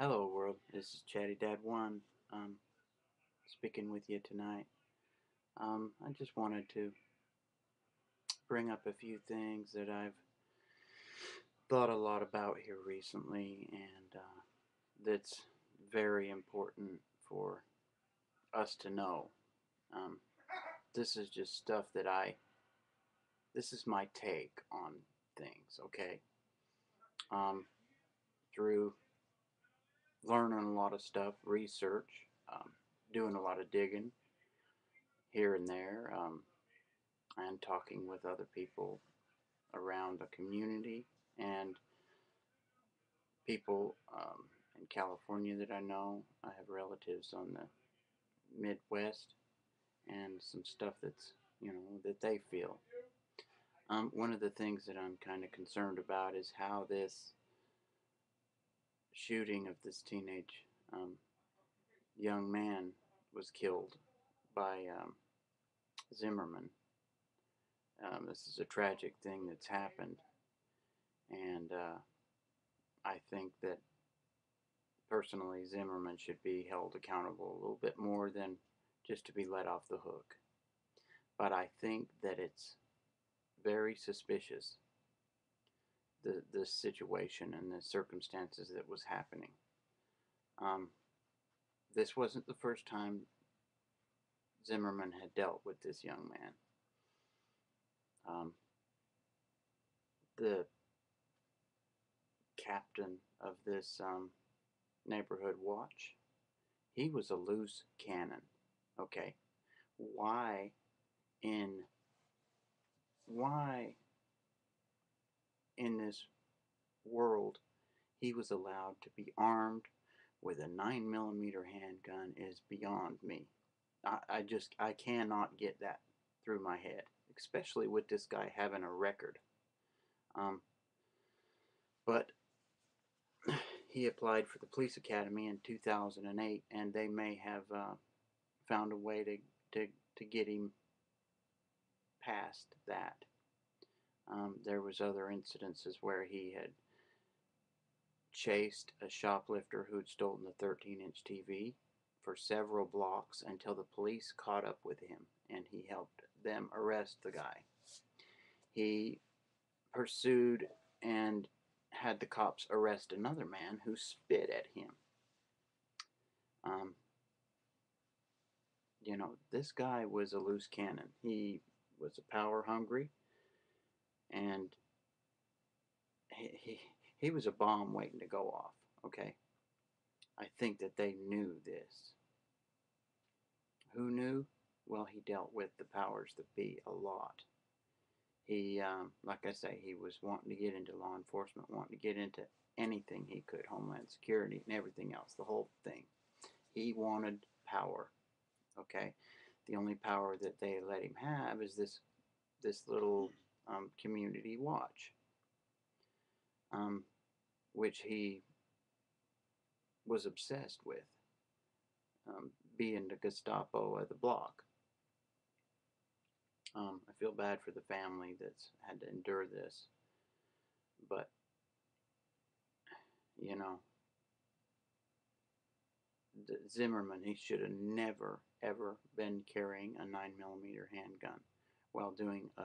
Hello world, this is Chaddy Dad One, um, speaking with you tonight. Um, I just wanted to bring up a few things that I've thought a lot about here recently and uh, that's very important for us to know. Um, this is just stuff that I, this is my take on things, okay? Um, through learning a lot of stuff, research, um, doing a lot of digging here and there, um, and talking with other people around the community and people um, in California that I know. I have relatives on the Midwest and some stuff that's, you know, that they feel. Um, one of the things that I'm kind of concerned about is how this shooting of this teenage um, young man was killed by um, Zimmerman. Um, this is a tragic thing that's happened, and uh, I think that personally Zimmerman should be held accountable a little bit more than just to be let off the hook. But I think that it's very suspicious the the situation and the circumstances that was happening. Um, this wasn't the first time Zimmerman had dealt with this young man. Um, the captain of this um, neighborhood watch, he was a loose cannon. Okay, why in why in this world he was allowed to be armed with a 9 millimeter handgun is beyond me. I, I just, I cannot get that through my head, especially with this guy having a record. Um, but he applied for the police academy in 2008 and they may have uh, found a way to, to, to get him past that. Um, there was other incidences where he had chased a shoplifter who'd stolen the 13-inch TV for several blocks until the police caught up with him and he helped them arrest the guy. He pursued and had the cops arrest another man who spit at him. Um, you know, this guy was a loose cannon. He was a power hungry and he, he, he was a bomb waiting to go off, okay? I think that they knew this. Who knew? Well, he dealt with the powers that be a lot. He, um, like I say, he was wanting to get into law enforcement, wanting to get into anything he could, Homeland Security and everything else, the whole thing. He wanted power, okay? The only power that they let him have is this, this little um, Community Watch, um, which he was obsessed with, um, being the Gestapo of the block. Um, I feel bad for the family that's had to endure this, but you know, Zimmerman, he should have never ever been carrying a 9mm handgun while doing a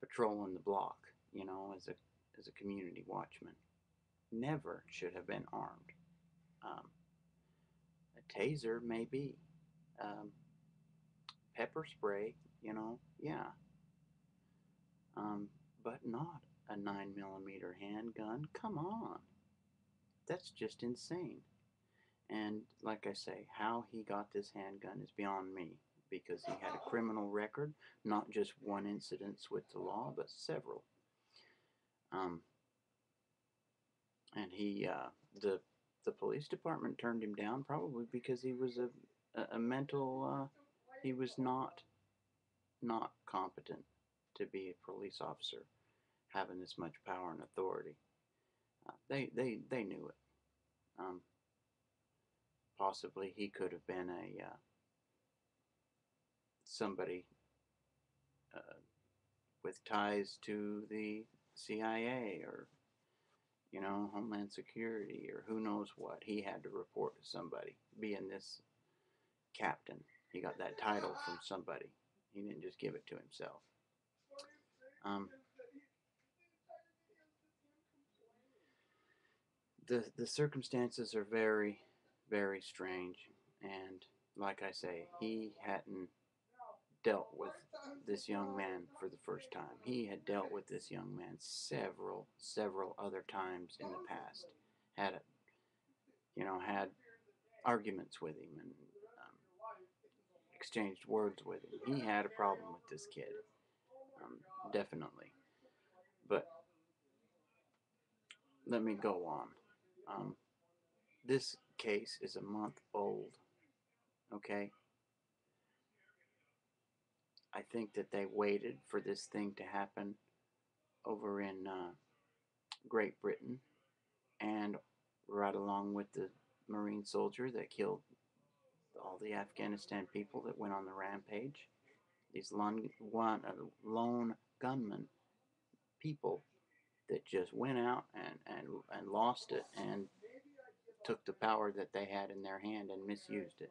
patrolling the block, you know, as a as a community watchman. Never should have been armed. Um, a taser, maybe. Um, pepper spray, you know, yeah. Um, but not a 9 millimeter handgun. Come on. That's just insane. And like I say, how he got this handgun is beyond me because he had a criminal record, not just one incident with the law, but several. Um, and he, uh, the the police department turned him down probably because he was a a, a mental, uh, he was not not competent to be a police officer, having this much power and authority. Uh, they they they knew it. Um, possibly he could have been a uh, somebody uh, with ties to the CIA or you know, Homeland Security or who knows what. He had to report to somebody, being this captain. He got that title from somebody. He didn't just give it to himself. Um, the the circumstances are very, very strange, and like I say, he hadn't dealt with this young man for the first time. He had dealt with this young man several, several other times in the past. Had, you know, had arguments with him and um, exchanged words with him. He had a problem with this kid, um, definitely. But let me go on. Um, this case is a month old. Okay? I think that they waited for this thing to happen over in uh, Great Britain and right along with the Marine soldier that killed all the Afghanistan people that went on the rampage. These lone, one, uh, lone gunmen people that just went out and, and, and lost it and took the power that they had in their hand and misused it.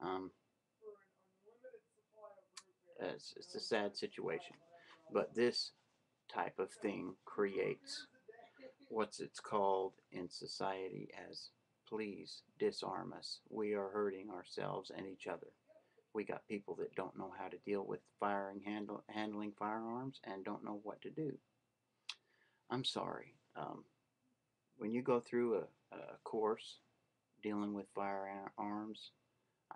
Um, it's, it's a sad situation. But this type of thing creates what's it's called in society as please disarm us. We are hurting ourselves and each other. We got people that don't know how to deal with firing, handle, handling firearms, and don't know what to do. I'm sorry. Um, when you go through a, a course dealing with firearms,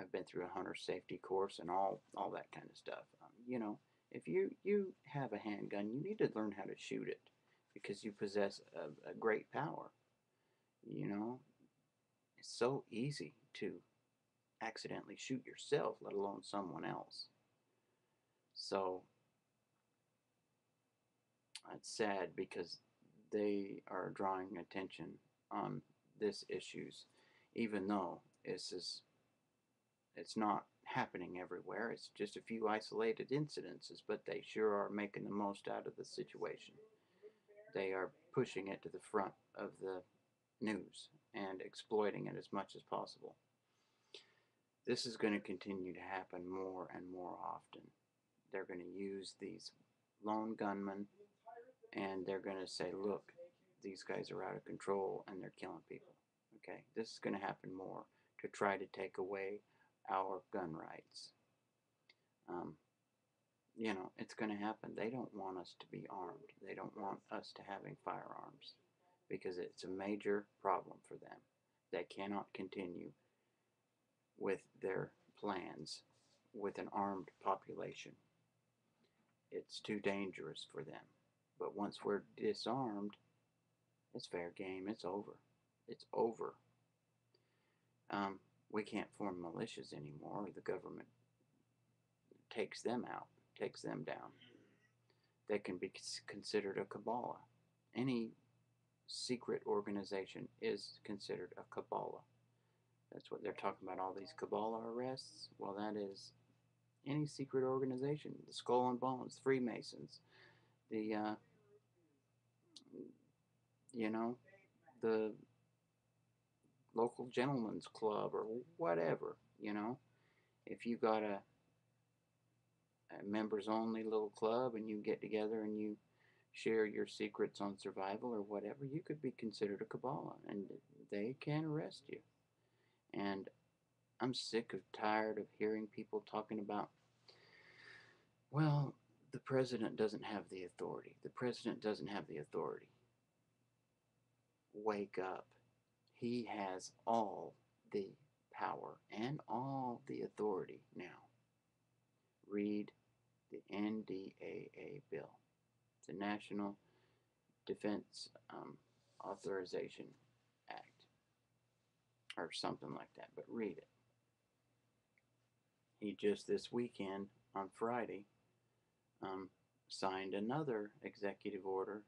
I've been through a hunter safety course and all all that kind of stuff. Um, you know, if you you have a handgun, you need to learn how to shoot it because you possess a, a great power. You know, it's so easy to accidentally shoot yourself, let alone someone else. So it's sad because they are drawing attention on this issues, even though this is it's not happening everywhere. It's just a few isolated incidences, but they sure are making the most out of the situation. They are pushing it to the front of the news and exploiting it as much as possible. This is going to continue to happen more and more often. They're going to use these lone gunmen and they're going to say, look, these guys are out of control and they're killing people. Okay, this is going to happen more to try to take away our gun rights. Um, you know, it's going to happen. They don't want us to be armed. They don't want us to having firearms because it's a major problem for them. They cannot continue with their plans with an armed population. It's too dangerous for them. But once we're disarmed, it's fair game. It's over. It's over. Um, we can't form militias anymore. The government takes them out, takes them down. They can be considered a Kabbalah. Any secret organization is considered a Kabbalah. That's what they're talking about, all these Kabbalah arrests. Well, that is any secret organization. The Skull and Bones, Freemasons, the, uh, you know, the local gentlemen's club or whatever, you know. If you got a, a members only little club and you get together and you share your secrets on survival or whatever, you could be considered a Kabbalah and they can arrest you. And I'm sick of tired of hearing people talking about, well, the president doesn't have the authority. The president doesn't have the authority. Wake up. He has all the power and all the authority now. Read the NDAA bill, the National Defense um, Authorization Act, or something like that, but read it. He just this weekend, on Friday, um, signed another executive order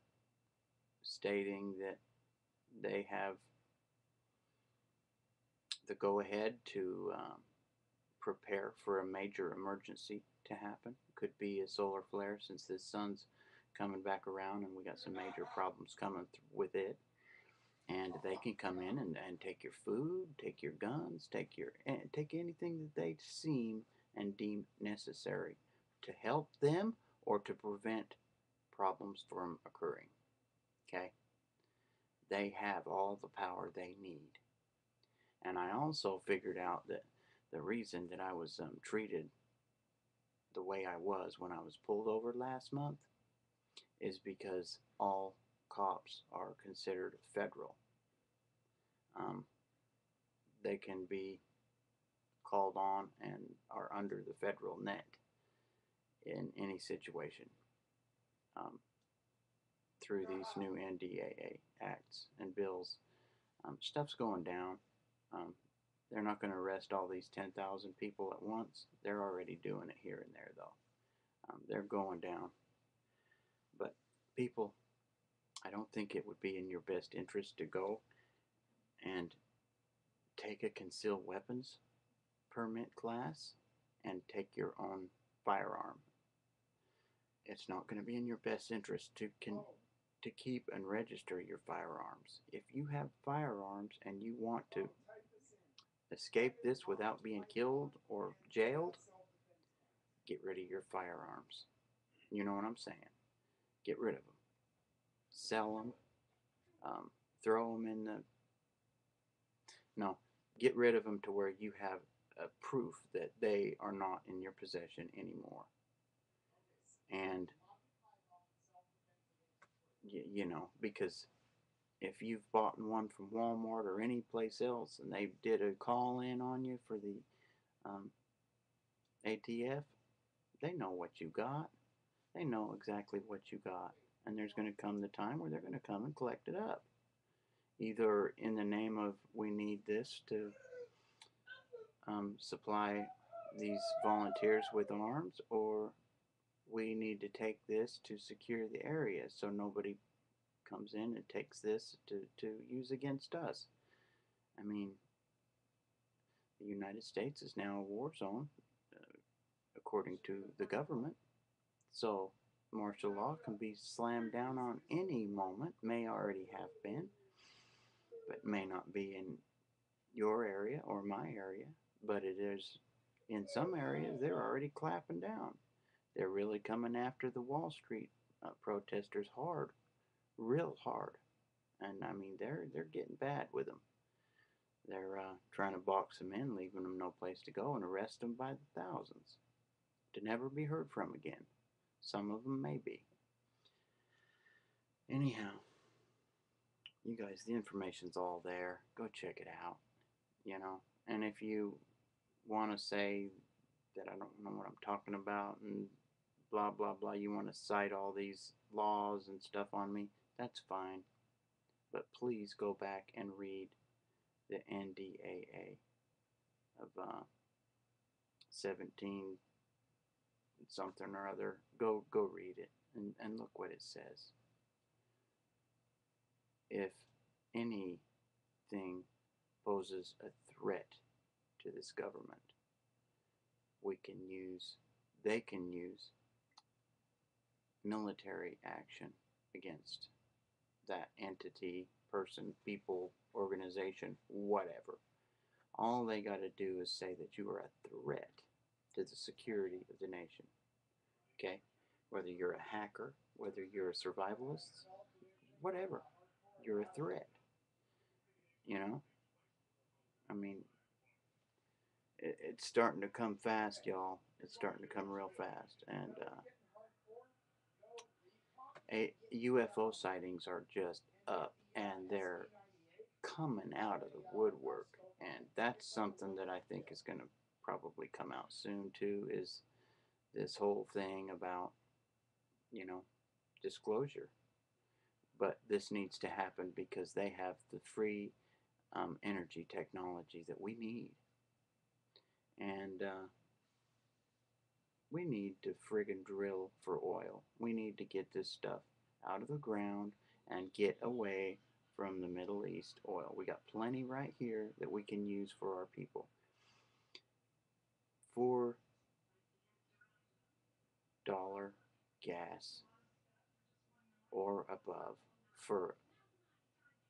stating that they have the go ahead to um, prepare for a major emergency to happen. Could be a solar flare since the sun's coming back around, and we got some major problems coming th- with it. And they can come in and, and take your food, take your guns, take your eh, take anything that they seem and deem necessary to help them or to prevent problems from occurring. Okay? They have all the power they need. And I also figured out that the reason that I was um, treated the way I was when I was pulled over last month is because all cops are considered federal. Um, they can be called on and are under the federal net in any situation um, through these new NDAA acts and bills. Um, stuff's going down. Um, they're not going to arrest all these 10,000 people at once. They're already doing it here and there, though. Um, they're going down. But people, I don't think it would be in your best interest to go and take a concealed weapons permit class and take your own firearm. It's not going to be in your best interest to con- to keep and register your firearms. If you have firearms and you want to escape this without being killed or jailed, get rid of your firearms. You know what I'm saying? Get rid of them. Sell them. Um, throw them in the. No, get rid of them to where you have a proof that they are not in your possession anymore. And, you, you know, because if you've bought one from Walmart or any place else and they did a call in on you for the um, ATF, they know what you got. They know exactly what you got. And there's going to come the time where they're going to come and collect it up. Either in the name of we need this to um, supply these volunteers with arms, or we need to take this to secure the area so nobody comes in and takes this to, to use against us. I mean, the United States is now a war zone, uh, according to the government. So martial law can be slammed down on any moment, may already have been, but may not be in your area or my area. But it is in some areas, they're already clapping down. They're really coming after the Wall Street uh, protesters hard real hard. And I mean, they're they're getting bad with them. They're uh, trying to box them in, leaving them no place to go, and arrest them by the thousands to never be heard from again. Some of them may be. Anyhow, you guys, the information's all there. Go check it out. You know, and if you want to say that I don't know what I'm talking about and blah blah blah, you want to cite all these laws and stuff on me that's fine. But please go back and read the NDAA of uh, 17 something or other. Go go read it and, and look what it says. If anything poses a threat to this government, we can use, they can use military action against that entity, person, people, organization, whatever. All they got to do is say that you are a threat to the security of the nation. Okay? Whether you're a hacker, whether you're a survivalist, whatever. You're a threat. You know? I mean, it, it's starting to come fast, y'all. It's starting to come real fast. And, uh, a, UFO sightings are just up and they're coming out of the woodwork. And that's something that I think is going to probably come out soon too is this whole thing about, you know, disclosure. But this needs to happen because they have the free um, energy technology that we need. And uh, we need to friggin' drill for oil. We need to get this stuff out of the ground and get away from the Middle East oil. We got plenty right here that we can use for our people. Four dollar gas or above for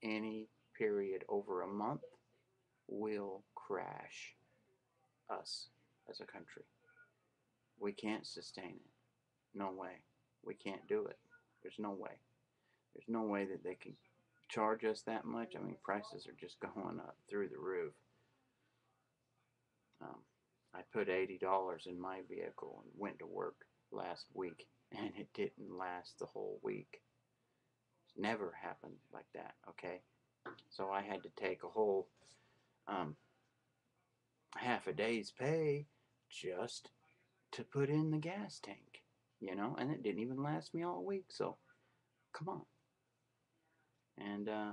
any period over a month will crash us as a country. We can't sustain it. No way. We can't do it. There's no way. There's no way that they can charge us that much. I mean, prices are just going up through the roof. Um, I put $80 in my vehicle and went to work last week, and it didn't last the whole week. It's never happened like that, okay? So I had to take a whole um, half a day's pay just to put in the gas tank, you know, and it didn't even last me all week, so come on. And, uh,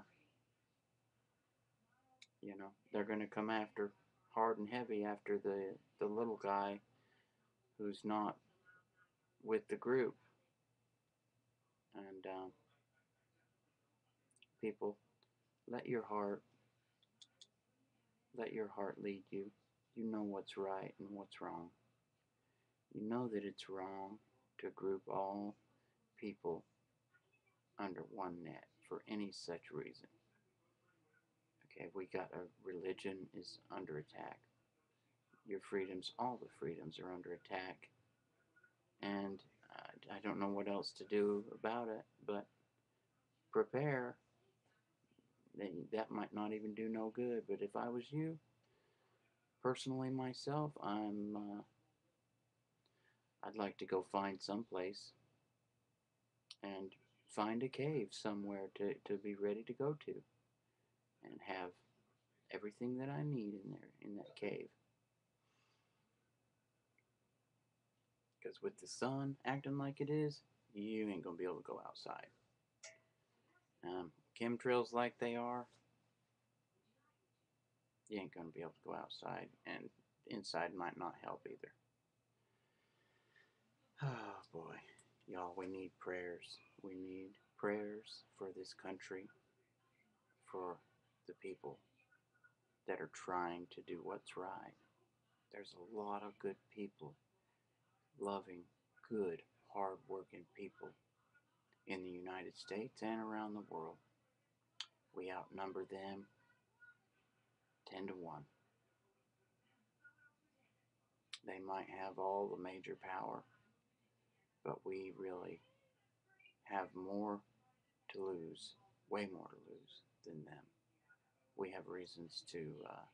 you know, they're going to come after hard and heavy after the, the little guy who's not with the group. And, um, people, let your heart, let your heart lead you. You know what's right and what's wrong. You know that it's wrong to group all people under one net for any such reason. Okay, we got a religion is under attack. Your freedoms, all the freedoms are under attack. And I don't know what else to do about it, but prepare. That might not even do no good, but if I was you, personally myself, I'm, uh, I'd like to go find some place and find a cave somewhere to, to be ready to go to and have everything that I need in there, in that cave. Because with the sun acting like it is, you ain't going to be able to go outside. Um, chemtrails like they are, you ain't going to be able to go outside, and inside might not help either. Oh boy, y'all, we need prayers. We need prayers for this country, for the people that are trying to do what's right. There's a lot of good people, loving, good, hard-working people in the United States and around the world. We outnumber them 10 to 1. They might have all the major power, but we really have more to lose, way more to lose than them. We have reasons to uh,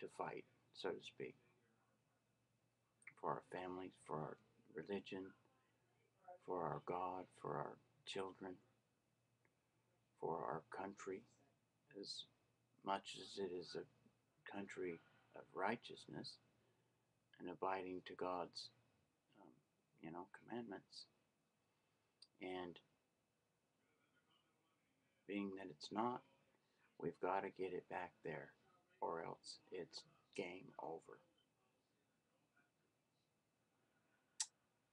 to fight, so to speak, for our families, for our religion, for our God, for our children, for our country, as much as it is a country of righteousness and abiding to God's, you know, commandments. And being that it's not, We've got to get it back there, or else it's game over.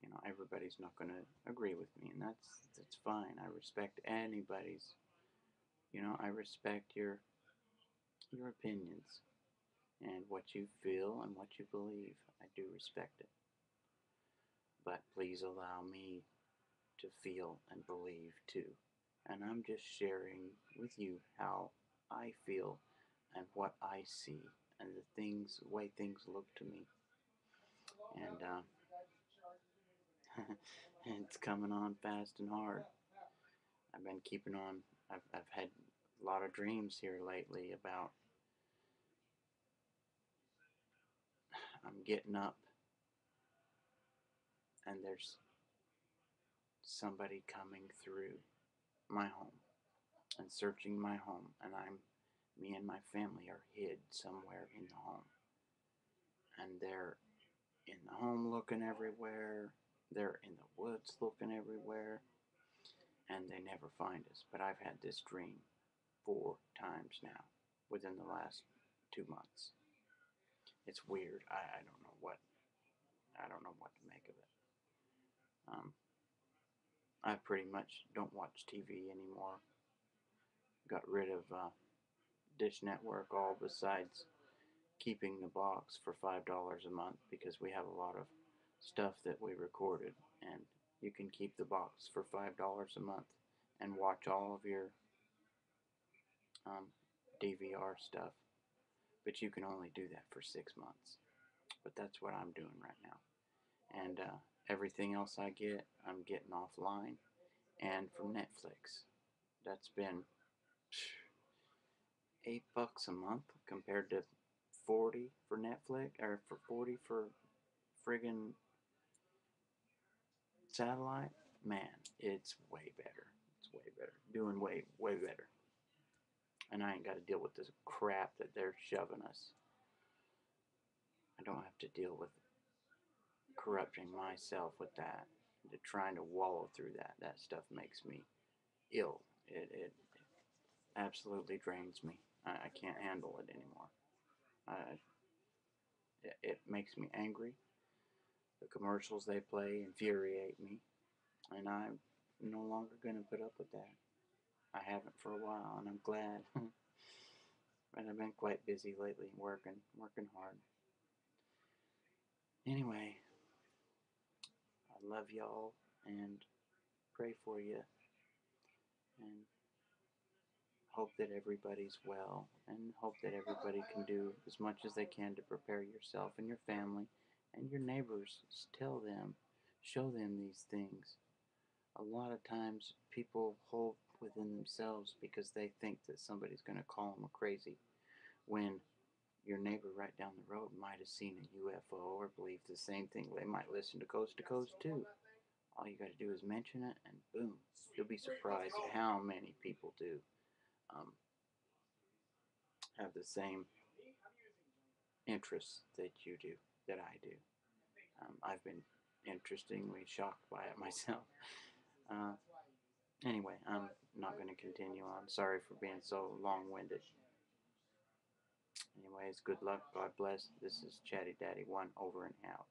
You know, everybody's not going to agree with me, and that's that's fine. I respect anybody's. You know, I respect your your opinions and what you feel and what you believe. I do respect it. But please allow me to feel and believe too. And I'm just sharing with you how I feel and what I see and the things, the way things look to me. And uh, it's coming on fast and hard. I've been keeping on. I've, I've had a lot of dreams here lately about I'm getting up and there's somebody coming through my home and searching my home, and I'm, me and my family are hid somewhere in the home. And they're in the home looking everywhere, they're in the woods looking everywhere, and they never find us. But I've had this dream four times now within the last two months. It's weird. I, I don't know what I don't know what to make of it. Um, I pretty much don't watch TV anymore got rid of uh, Dish Network all besides keeping the box for $5 a month because we have a lot of stuff that we recorded and you can keep the box for five dollars a month and watch all of your um, DVR stuff. But you can only do that for six months. But that's what I'm doing right now. And uh, everything else I get, I'm getting offline and from Netflix. That's been eight bucks a month compared to 40 for Netflix or for 40 for friggin' satellite. Man, it's way better. It's way better. Doing way, way better. And I ain't got to deal with this crap that they're shoving us. I don't have to deal with corrupting myself with that. To trying to wallow through that. That stuff makes me ill. It, it, absolutely drains me. I, I can't handle it anymore. I, it, it makes me angry. The commercials they play infuriate me. And I'm no longer going to put up with that. I haven't for a while, and I'm glad. but I've been quite busy lately, working, working hard. Anyway, I love y'all and pray for you, and hope that everybody's well, and hope that everybody can do as much as they can to prepare yourself and your family and your neighbors. Tell them, show them these things. A lot of times, people hold within themselves because they think that somebody's going to call them crazy when your neighbor right down the road might have seen a UFO or believe the same thing. They might listen to Coast to Coast too. All you got to do is mention it, and boom, you'll be surprised how many people do um, have the same interests that you do, that I do. Um, I've been interestingly shocked by it myself. Uh, anyway, I'm not going to continue on. Sorry for being so long-winded. Anyways, good luck. God bless. This is Chaddy Daddy 1 over and out.